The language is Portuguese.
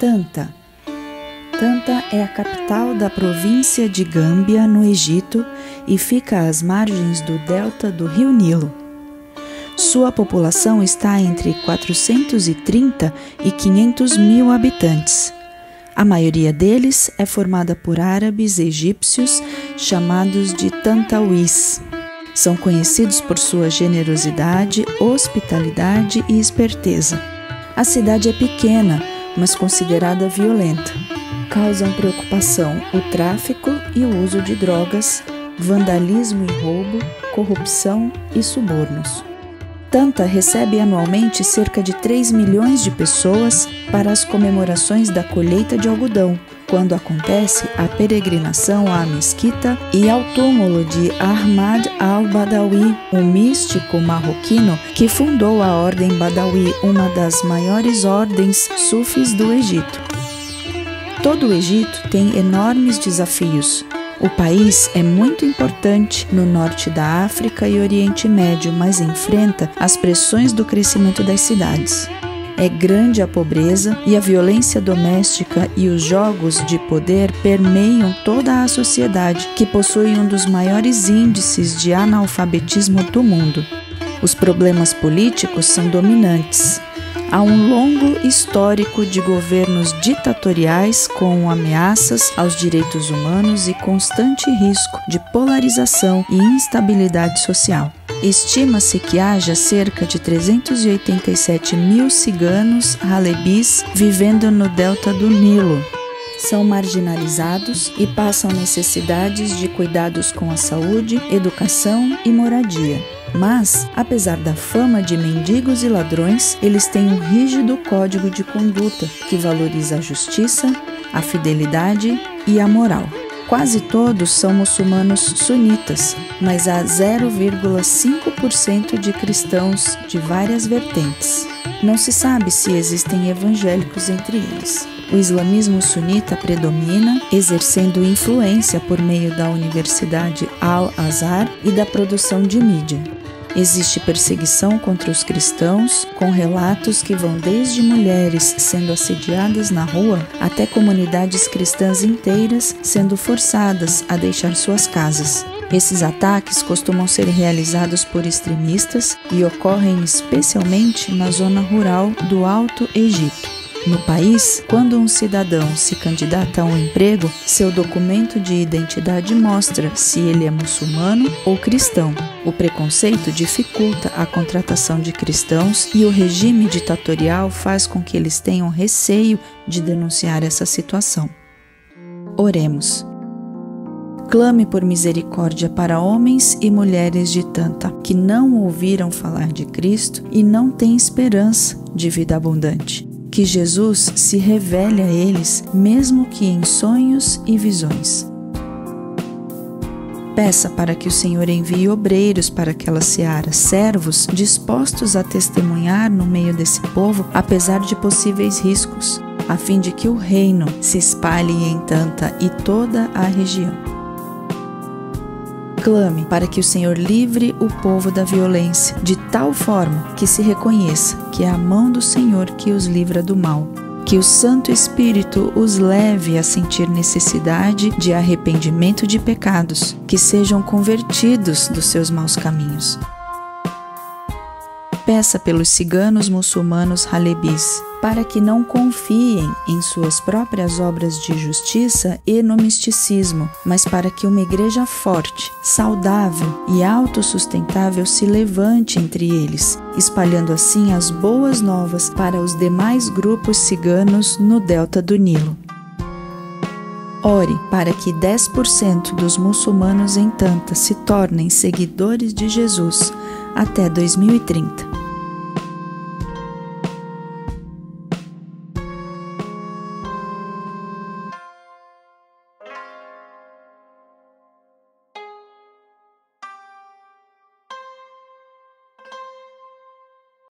Tanta é a capital da província de Gâmbia, no Egito, e fica às margens do delta do rio Nilo. Sua população está entre 430 e 500 mil habitantes. A maioria deles é formada por árabes egípcios chamados de Tantauís. São conhecidos por sua generosidade, hospitalidade e esperteza. A cidade é pequena, mas considerada violenta. Causam preocupação o tráfico e o uso de drogas, vandalismo e roubo, corrupção e subornos. Tanta recebe anualmente cerca de 3 milhões de pessoas para as comemorações da colheita de algodão, quando acontece a peregrinação à mesquita e ao túmulo de Ahmad al-Badawi, um místico marroquino que fundou a Ordem Badawi, uma das maiores ordens sufis do Egito. Todo o Egito tem enormes desafios, o país é muito importante no norte da África e Oriente Médio, mas enfrenta as pressões do crescimento das cidades. É grande a pobreza e a violência doméstica e os jogos de poder permeiam toda a sociedade, que possui um dos maiores índices de analfabetismo do mundo. Os problemas políticos são dominantes Há um longo histórico de governos ditatoriais com ameaças aos direitos humanos e constante risco de polarização e instabilidade social. Estima-se que haja cerca de 387 mil ciganos halebis vivendo no delta do Nilo. São marginalizados e passam necessidades de cuidados com a saúde, educação e moradia. Mas, apesar da fama de mendigos e ladrões, eles têm um rígido código de conduta que valoriza a justiça, a fidelidade e a moral. Quase todos são muçulmanos sunitas, mas há 0,5% de cristãos de várias vertentes. Não se sabe se existem evangélicos entre eles. O islamismo sunita predomina, exercendo influência por meio da Universidade Al-Azhar e da produção de mídia. Existe perseguição contra os cristãos, com relatos que vão desde mulheres sendo assediadas na rua até comunidades cristãs inteiras sendo forçadas a deixar suas casas. Esses ataques costumam ser realizados por extremistas e ocorrem especialmente na zona rural do Alto Egito. No país, quando um cidadão se candidata a um emprego, seu documento de identidade mostra se ele é muçulmano ou cristão. O preconceito dificulta a contratação de cristãos e o regime ditatorial faz com que eles tenham receio de denunciar essa situação. Oremos. Clame por misericórdia para homens e mulheres de Tanta que não ouviram falar de Cristo e não têm esperança de vida abundante que Jesus se revele a eles, mesmo que em sonhos e visões. Peça para que o Senhor envie obreiros para aquela seara, servos dispostos a testemunhar no meio desse povo, apesar de possíveis riscos, a fim de que o reino se espalhe em Tanta e toda a região. Clame para que o Senhor livre o povo da violência, de tal forma que se reconheça que é a mão do Senhor que os livra do mal. Que o Santo Espírito os leve a sentir necessidade de arrependimento de pecados, que sejam convertidos dos seus maus caminhos. Peça pelos ciganos muçulmanos halebis, para que não confiem em suas próprias obras de justiça e no misticismo, mas para que uma igreja forte, saudável e autossustentável se levante entre eles, espalhando assim as boas novas para os demais grupos ciganos no delta do Nilo. Ore para que 10% dos muçulmanos em Tanta se tornem seguidores de Jesus até 2030.